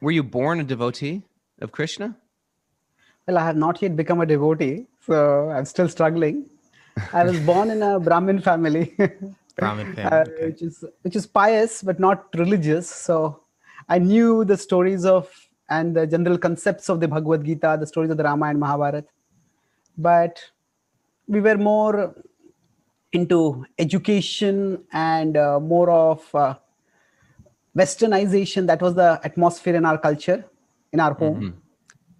Were you born a devotee of Krishna? Well, I have not yet become a devotee, so I'm still struggling. I was born in a Brahmin family, Brahmin family. uh, okay. which is which is pious but not religious. So I knew the stories of and the general concepts of the Bhagavad Gita, the stories of the Ramayana and Mahabharata, but we were more into education and uh, more of uh, westernization. That was the atmosphere in our culture, in our home.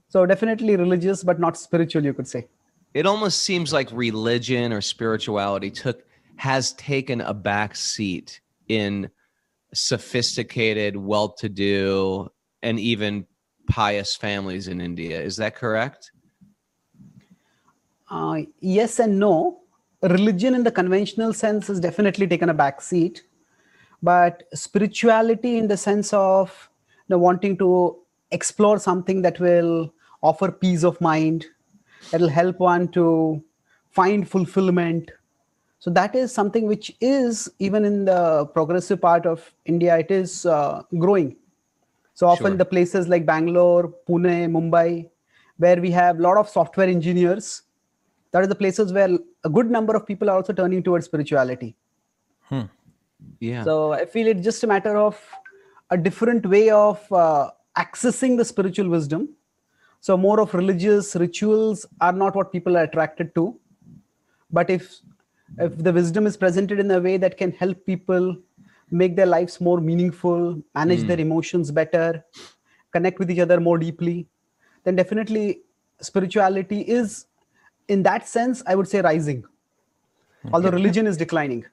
So definitely religious, but not spiritual, you could say. It almost seems like religion or spirituality took has taken a back seat in sophisticated, well-to-do, and even pious families in India. Is that correct? Uh, yes and no. Religion, in the conventional sense, has definitely taken a back seat, but spirituality, in the sense of you know, wanting to explore something that will offer peace of mind, that will help one to find fulfillment. So that is something which is even in the progressive part of India, it is uh, growing. So often Sure. the places like Bangalore, Pune, Mumbai, where we have a lot of software engineers, that are the places where a good number of people are also turning towards spirituality. Yeah. So I feel it's just a matter of a different way of uh, accessing the spiritual wisdom. So more of religious rituals are not what people are attracted to. But if if the wisdom is presented in a way that can help people make their lives more meaningful, manage their emotions better, connect with each other more deeply, then definitely spirituality is, in that sense, I would say rising. Although religion is declining.